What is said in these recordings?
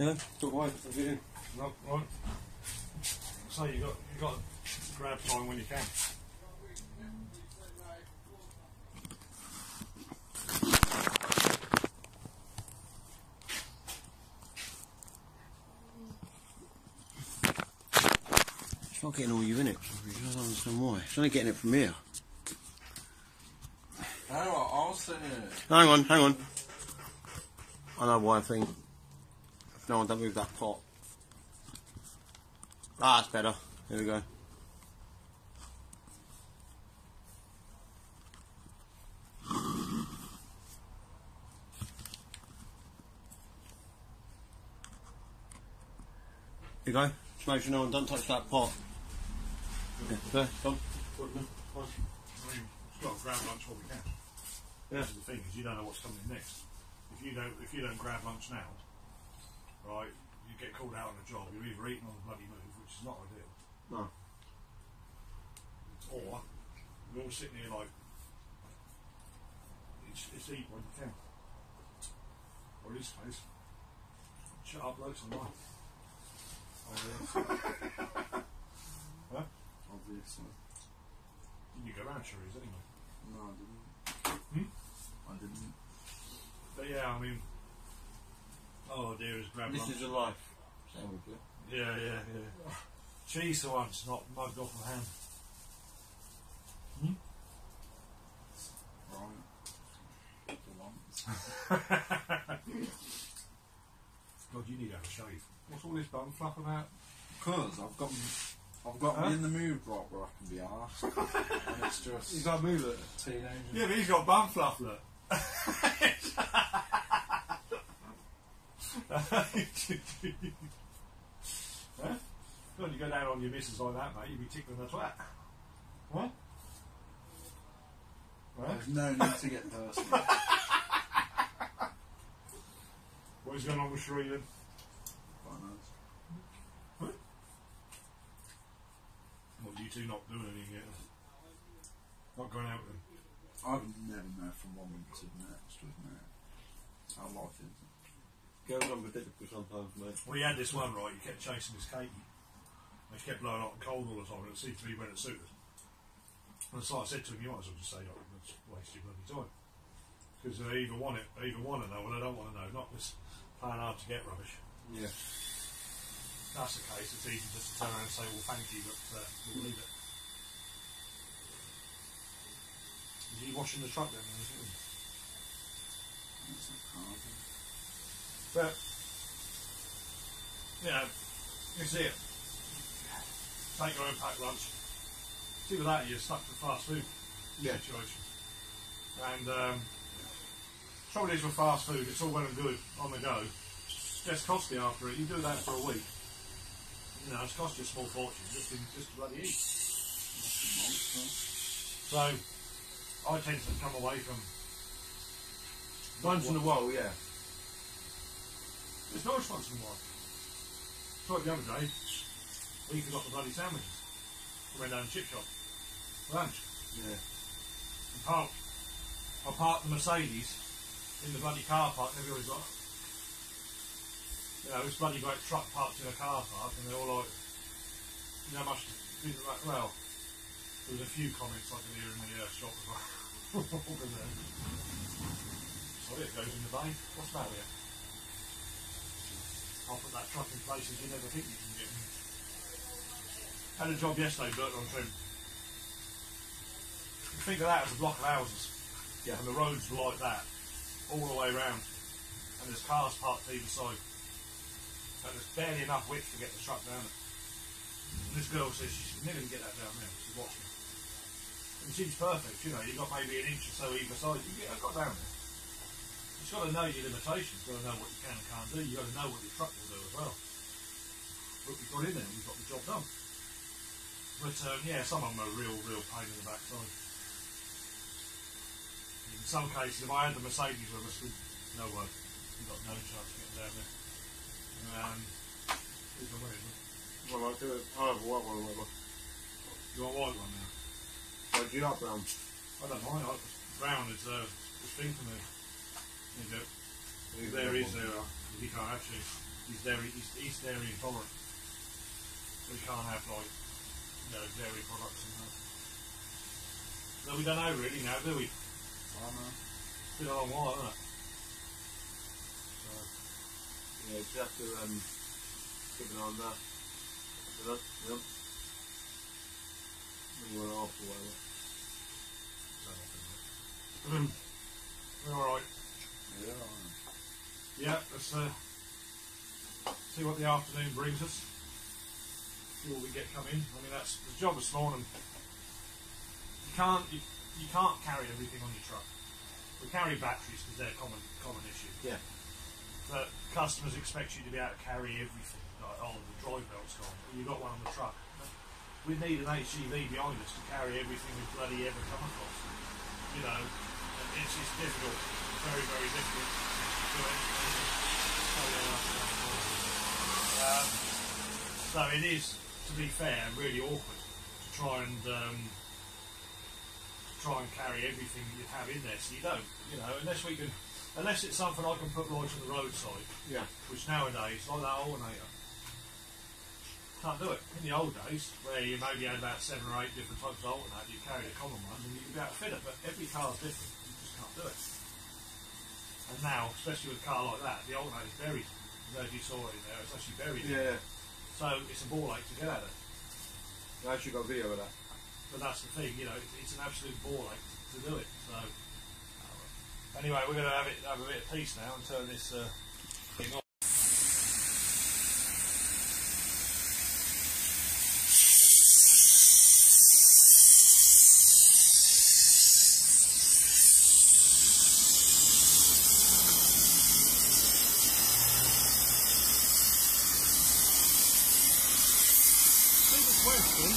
Yeah, talk away. I'll get in. No, right. So you got you got to grab time when you can. It's not getting all you in it. I don't understand why. It's only getting it from here. How do I also it? Hang on, hang on. I know why I think. No don't move that pot. Ah, that's better. Here we go. You go. Just make sure no one don't touch that pot. Yeah, there, mean, we've got to grab lunch while we can. Yeah. This is the thing is you don't know what's coming next. If you don't if you don't grab lunch now, right, you get called out on a job. You're either eating on the bloody move, which is not ideal, No. or you're all sitting here like it's, it's eat when you can. Or in this case, shut up, blokes, and lie. Huh? Obviously. Didn't You go round Cherries anyway. No, I didn't. Hmm? I didn't. But yeah, I mean, dear, is grab This lunch. is a life. Sandwich, yeah? Yeah, yeah, yeah. Cheese for once, not mugged off the hand. Hmm? Right. For. God, you need to have a shave. What's all this bum fluff about? Because I've got, I've got to Huh? be in the mood right where I can be asked. and it's just He's got to move it. teenagers. Yeah, but he's got bum fluff, look. Huh? God, you go down on your missus like that, mate, you'd be tickling the twat. What? What? There's no need to get personal. What is going on with Sheree then? Finance. What, you two not doing anything yet? Not going out with him? I've never known from one to the next with me. How life is. Goes unpredictable sometimes, mate. Well, he had this one right. He kept chasing his Katie. And she kept blowing up and cold all the time, and it seemed to me when it suited. And so I said to him, "You might as well just say, like, let's waste your bloody time." Because they either want it, they either want to know, or they don't want to know. Not this playing hard to get rubbish. Yeah. If that's the case. It's easy just to turn around and say, "Well, thank you, but uh, we'll leave it." Is he washing the truck then? or is he? It's a hard one. But, you know, you see it. Take your own packed lunch. See with that, you're stuck to fast food Yeah. situation. And um, trouble is with fast food, it's all well and good on the go. It's just costly after it. You do that for a week. You know, it's cost you a small fortune just, in, just to bloody eat. So, I tend to come away from Once in a while, yeah. It's no response in a while. Saw it the other day. We forgot the bloody sandwiches. We went down to the chip shop for lunch. Yeah. And parked. I parked the Mercedes in the bloody car park and everybody's like, you know, this bloody great truck parked in a car park and they're all like, you know, much, didn't like, well, there was a few comments I could hear in the uh, shop as well. Sorry, it goes in the bay. What's that here? I'll put that truck in places you never think you can get. Had a job yesterday, Burton on Trent. You think of that as a block of houses. Yeah. And the roads were like that, all the way round. And there's cars parked either side. And there's barely enough width to get the truck down it. And this girl says she's never going to get that down there. She's watching. And she's perfect, you know, you've got maybe an inch or so either side. You get, I got down there. You've got to know your limitations, you've got to know what you can and can't do, you've got to know what your truck will do as well. But we got in there and we got the job done. But um, yeah, some of them are real, real pain in the backside. In some cases, if I had the Mercedes with us, we'd, no way. We've got no chance of getting down there. Um, who's the winner? Well, I'll do it. I'll have a white one or whatever. You want white one now? So, do you like brown? I don't mind. I, brown is uh, the thing for me. There you. There is there. uh, You can't actually. he's dairy he's, he's dairy intolerant. So we can't have like you know dairy products and that. So we don't know really now, do we? I don't know. It's been a long while, hasn't it? So, Yeah, you have to um, keep an eye on that. Know, you know. When we're off or whatever. we're alright. Yeah, I know. Yeah, let's uh, see what the afternoon brings us. See what we get coming. in. I mean, that's the job this morning. You can't you, you can't carry everything on your truck. We carry batteries because they're a common common issue. Yeah. But customers expect you to be able to carry everything. Like, oh, the drive belt's gone. Well, you've got one on the truck. We need an HGV behind us to carry everything we've bloody ever come across. You know, it's just difficult. Very, very difficult to do it. So, Um, so it is, to be fair, really awkward to try and um, try and carry everything that you have in there. So you don't, you know, unless we can, unless it's something I can put right on the roadside, Yeah. which nowadays, like that alternator, can't do it. In the old days, where you maybe had about seven or eight different types of alternator, you carried a common one and you could be able to fit it, but every car's different, you just can't do it. And now, especially with a car like that, the old mate is buried. As you saw it in there, it's actually buried. Yeah. So it's a ball ache to get at it. I actually got a video of that. But that's the thing, you know, it's, it's an absolute ball ache to do it. So anyway, we're going to have it have a bit of peace now and turn this uh, thing on. Question.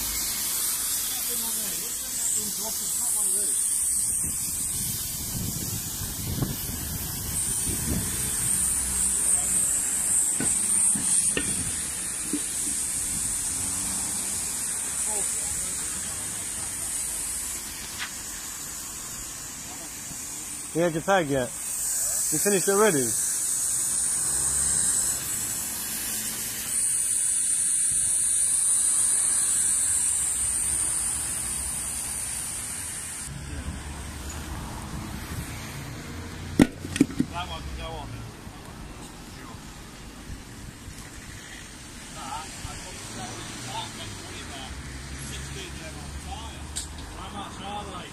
You had your tag yet? You finished it already? That one can go on then. Sure. How much are they?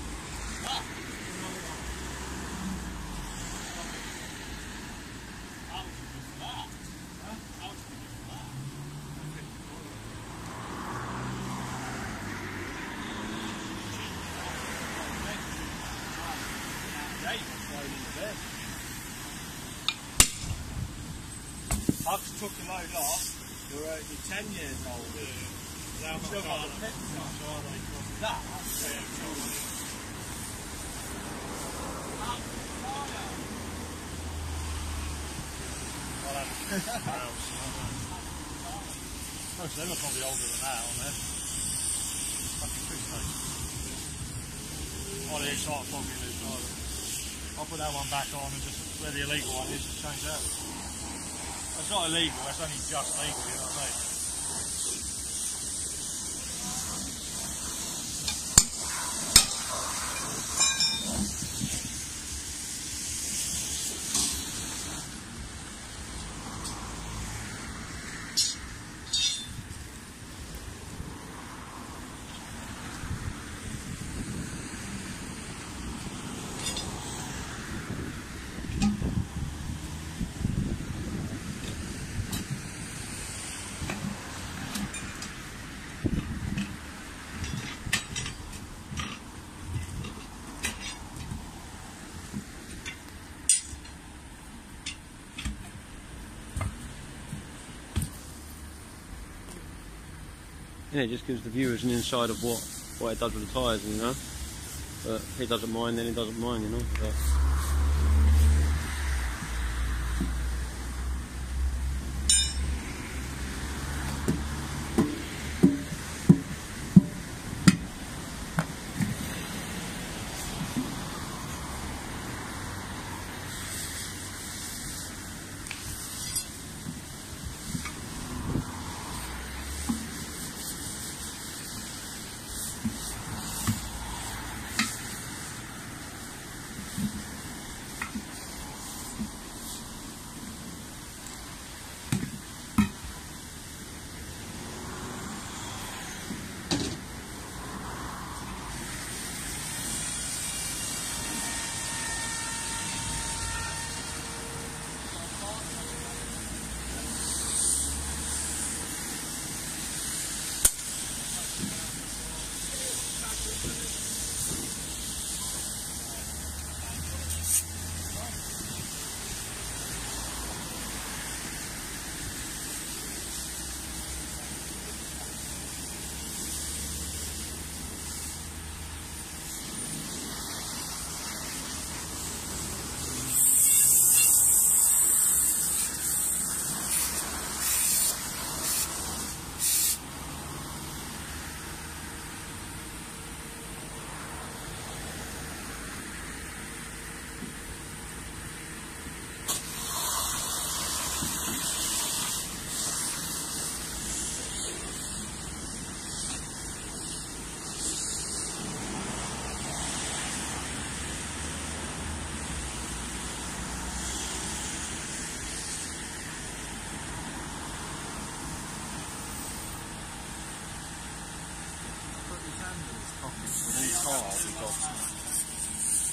I just took the load off. You're only 10 years old. How much Still got the pit they? That, Well, that's grouse. Most of them are probably older than that on there. Fucking fish face. Oh, they start fogging this either. I'll put that one back on and just where the illegal one is, just change that. That's not illegal, that's only just legal, you know what I mean? It just gives the viewers an insight of what, what it does with the tyres, you know. But he doesn't mind, then he doesn't mind, you know. But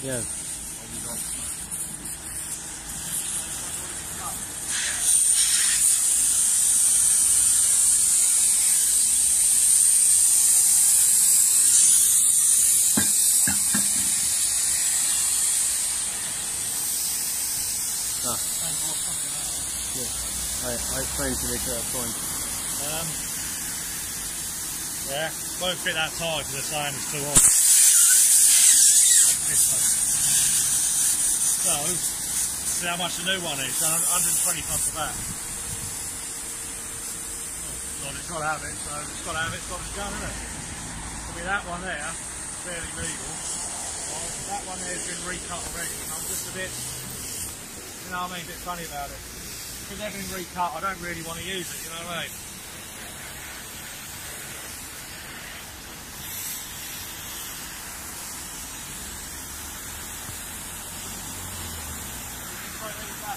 I'll. Ah. Yeah. I, I explained to at that point. Um, yeah, won't fit that tire because they're saying it's too hot. So, see how much the new one is. 120 plus of that. Oh, God, it's got to have it, so it's got to have it, it's got to gun, isn't it? I mean, that one there, fairly legal. Well, that one there's been recut already, and I'm just a bit, you know what I mean, a bit funny about it. Because they've been recut, I don't really want to use it, you know what I mean?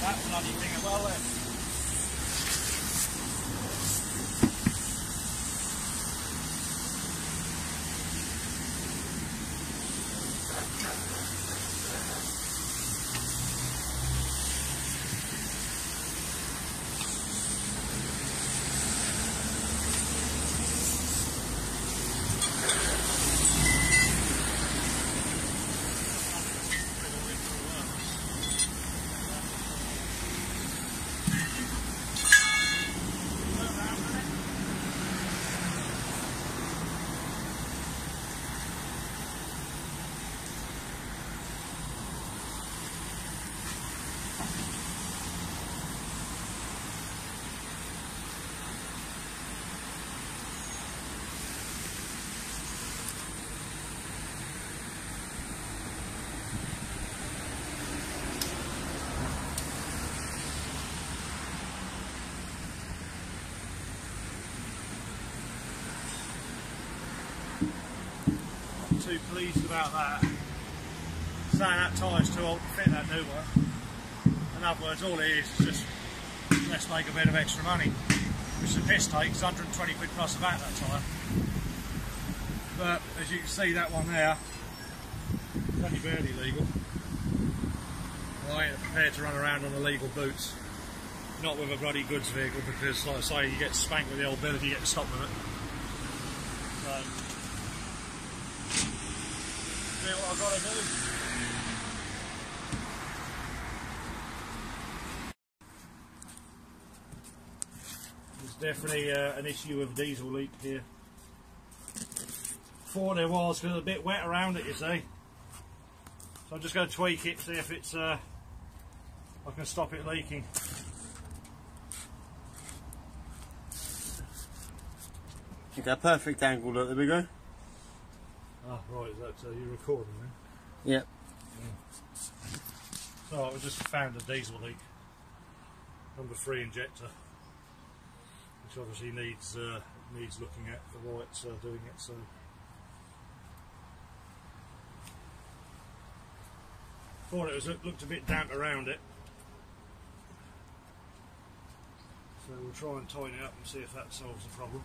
That bloody thing as well then. Not too pleased about that. Saying that tire's too old to fit that new one. In other words, all it is is just let's make a bit of extra money. Which the piss takes 120 quid plus of that that tyre. But as you can see that one there, it's only barely legal. Well, I ain't prepared to run around on illegal boots. Not with a bloody goods vehicle because like I say you get spanked with the old bill if you get stopped with it. So what I've got to do. There's definitely uh, an issue of diesel leak here. Thought there was because it's a bit wet around it, you see. So I'm just going to tweak it, see if it's uh, I can stop it leaking. Think that perfect angle, look, there we go. Ah, right, is that uh, you recording then? Yep. So we just found a diesel leak on the free injector, which obviously needs uh, needs looking at for why it's uh, doing it. So thought it was it looked a bit damp around it, so we'll try and tighten it up and see if that solves the problem.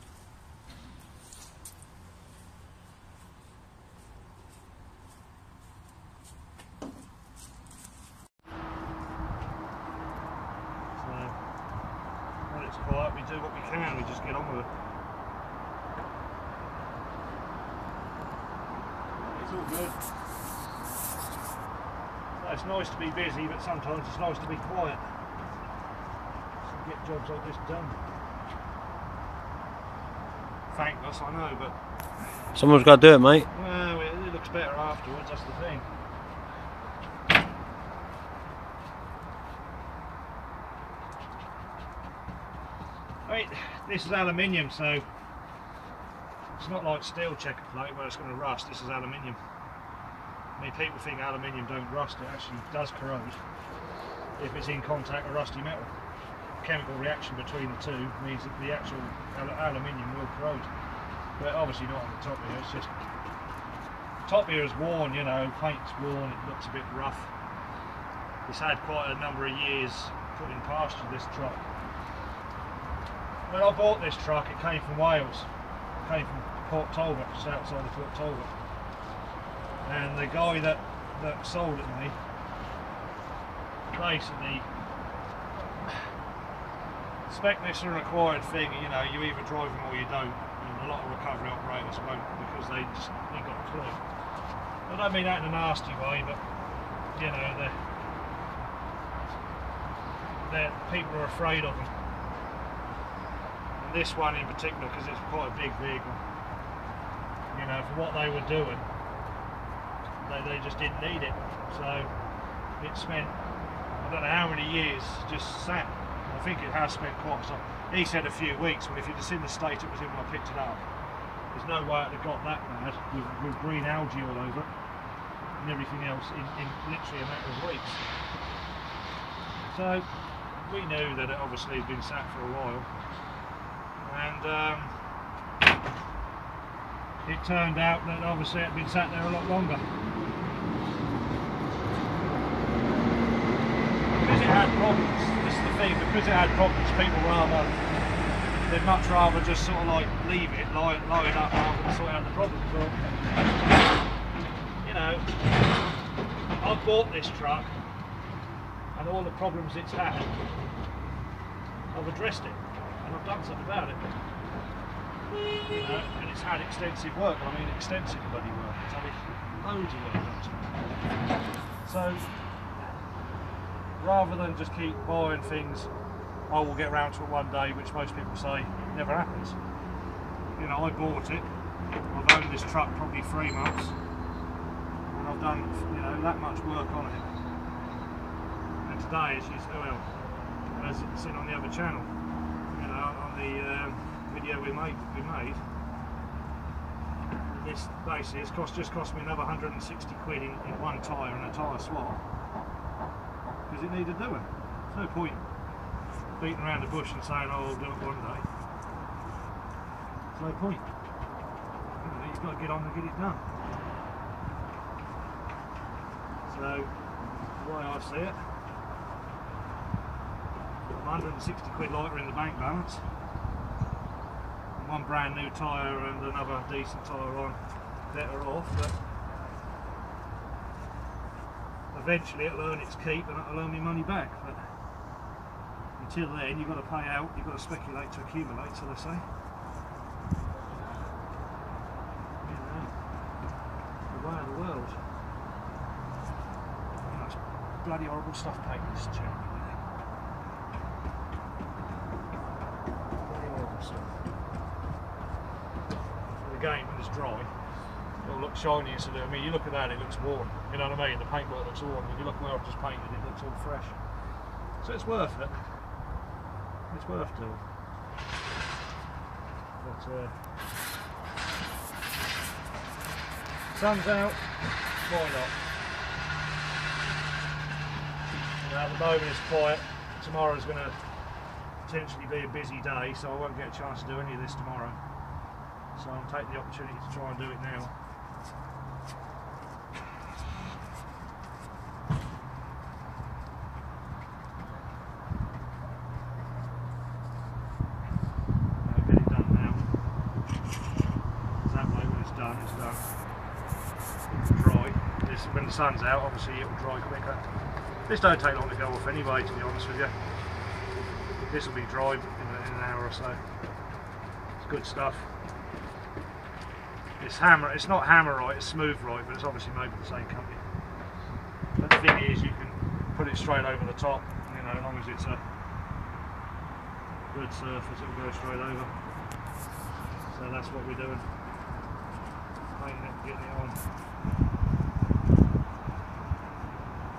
So when it's we do what we can. We just get on with it. It's all good. So it's nice to be busy, but sometimes it's nice to be quiet. So get jobs like this done. Thankless, I know, but Someone's got to do it, mate. well, it, it looks better afterwards. That's the thing. I mean, this is aluminium, so it's not like steel checker plate where it's going to rust. This is aluminium. I mean, people think aluminium don't rust. It actually does corrode if it's in contact with rusty metal. chemical reaction between the two means that the actual al- aluminium will corrode. But obviously not on the top here. It's just top here is worn. You know, paint's worn. It looks a bit rough. It's had quite a number of years put in pasture. This truck. When I bought this truck, it came from Wales. It came from Port Talbot, just outside of Port Talbot. And the guy that that sold it to me basically spec this a required thing, you know, you either drive them or you don't. And a lot of recovery operators won't because they just ain't got a clue. I don't mean that in a nasty way, but you know, the the people are afraid of them. This one in particular, because it's quite a big vehicle, you know, for what they were doing, they, they just didn't need it. So it spent I don't know how many years just sat. I think it has spent quite some. He said a few weeks, but if you'd have seen the state it was in when I picked it up, there's no way it'd have got that bad with, with green algae all over it and everything else in, in literally a matter of weeks. So we knew that it obviously had been sat for a while, and um, it turned out that obviously it had been sat there a lot longer. because it had problems, this is the thing, because it had problems, people rather, they'd much rather just sort of like leave it, lie it up rather than sort out the problems. Well, you know, I've bought this truck and all the problems it's had, I've addressed it and I've done something about it. You know, and it's had extensive work, I mean extensive bloody work, it's had loads of work. So, rather than just keep buying things, I will get around to it one day, which most people say never happens. You know, I bought it, I've owned this truck probably three months, and I've done, you know, that much work on it. And today, she's, well, as it's seen on the other channel, the um, video we made, we made, this basically it's cost, just cost me another 160 quid in, in one tyre and a tyre swap because it needed doing. There's no point beating around the bush and saying, oh, I'll do it one day. There's no point. You've got to get on and get it done. So, the way I see it, 160 quid lighter in the bank balance, one brand new tyre and another decent tyre on, better off. But eventually it'll earn its keep and it'll earn me money back. But until then, you've got to pay out, you've got to speculate to accumulate, so they say. You know, the way of the world. You know, it's bloody horrible stuff painting this. Bloody horrible stuff. It's dry, it'll look shiny instead of, I mean, you look at that, it looks worn. You know what I mean? The paintwork looks worn. When you look where I've just painted, it looks all fresh. So it's worth it. It's worth doing. But, uh, sun's out, why not? Know, at the moment it's quiet. Tomorrow's going to potentially be a busy day, so I won't get a chance to do any of this tomorrow. So I'm taking the opportunity to try and do it now. When the sun's out, obviously it will dry quicker. This don't take long to go off anyway, to be honest with you. This will be dry in an hour or so. It's good stuff. It's hammer. It's not hammerite. It's Smoothrite, but it's obviously made by the same company. But the thing is, you can put it straight over the top. You know, as long as it's a good surface, it'll go straight over. So that's what we're doing. Painting it, getting it on.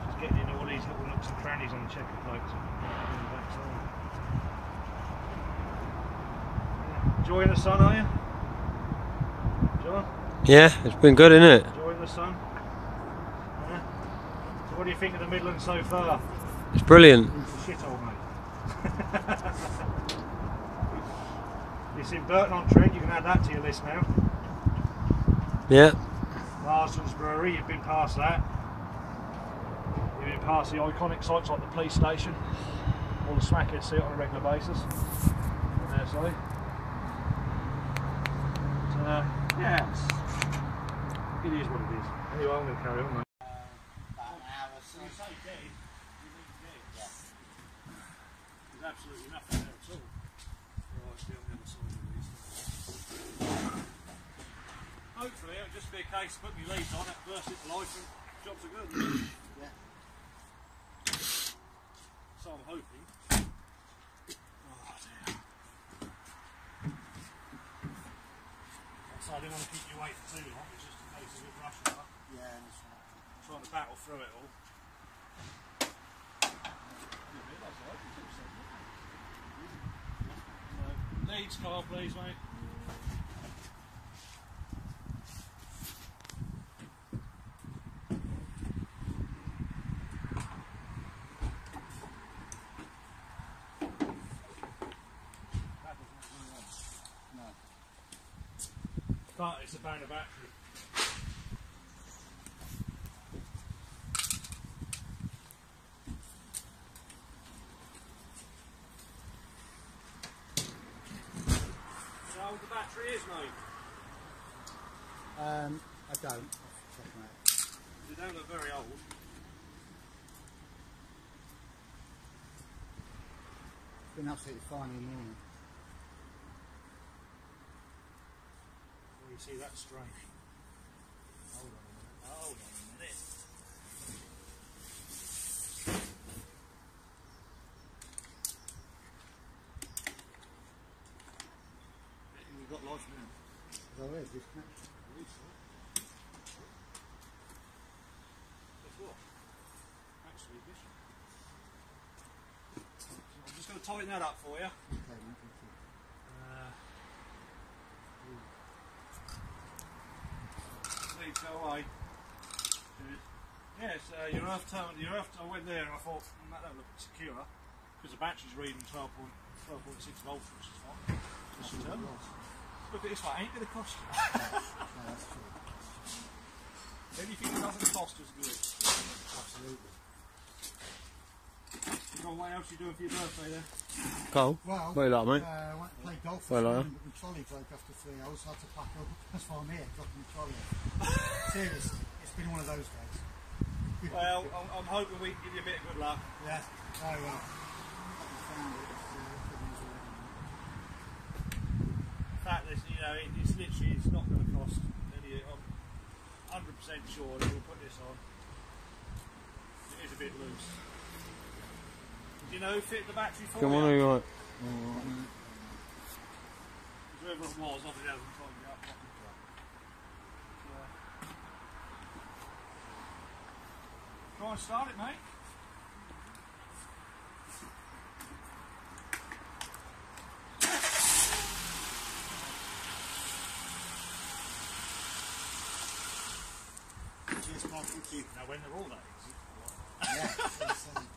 Just getting in all these little nooks and crannies on the checker plates. Enjoying the sun, are you? Yeah, it's been good, isn't it? Enjoying the sun? Yeah. So what do you think of the Midlands so far? It's brilliant. It's a shithole, mate. It's in Burton on Trent. You can add that to your list now. Yeah. Marston's Brewery. You've been past that. You've been past the iconic sites like the police station. All the smackheads see it on a regular basis. On their side. But, uh, yeah, it's, it is what it is. Anyway, I'm going to carry on. Mate. About an hour or so. When you say dead, you mean dead. There's absolutely nothing there at all. Right, be the other side of these. Hopefully, it'll just be a case of putting your leads on it, burst it to life, and jobs are good. Yeah. So I'm hoping. Oh dear. So I didn't want to keep you waiting too long. Up, Yeah, trying to battle through it all. So, Leads car, please, mate. But it's a banner battery. So how old the battery is, mate? Um, I don't. I'll check them out. They don't look very old. It's been absolutely fine in the morning. Well, you see, that's strange. Hold on a minute. Hold on a minute. We've got life now. There is disconnection. Guess what? Actually, ignition. So I'm just going to tighten that up for you. Okay, mate, thank you. Uh, go away. Good. Yes, uh, your earth terminal, your earth, I went there and I thought, mm, that don't look secure, because the battery's reading 12 point, 12.6 volts, which is fine. Your terminal. Look at this one, ain't going to cost you. No. Anything that doesn't cost is good. Absolutely. You what else are you doing for your birthday there? Cole. Well, What you like, mate? Uh, I went to play golf Well, this uh, morning, but my trolley broke after three hours, so I had to pack up. That's why I'm here, dropping the trolley. Seriously, it's been one of those days. Well, I'm, I'm hoping we can give you a bit of good luck. yeah, very well. I found it. It's, good. The fact that you know it, it's literally it's not going to cost any. I'm 100 percent sure that we'll put this on. It is a bit loose. Do you know who fit the battery for Come you? on, you right. Whoever it was, obviously hasn't told me up. Yeah. Try and start it, mate. Cheers, Mark. Thank you. Now, when they're all that easy. Yeah, it's,